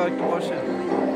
avec ton prochain.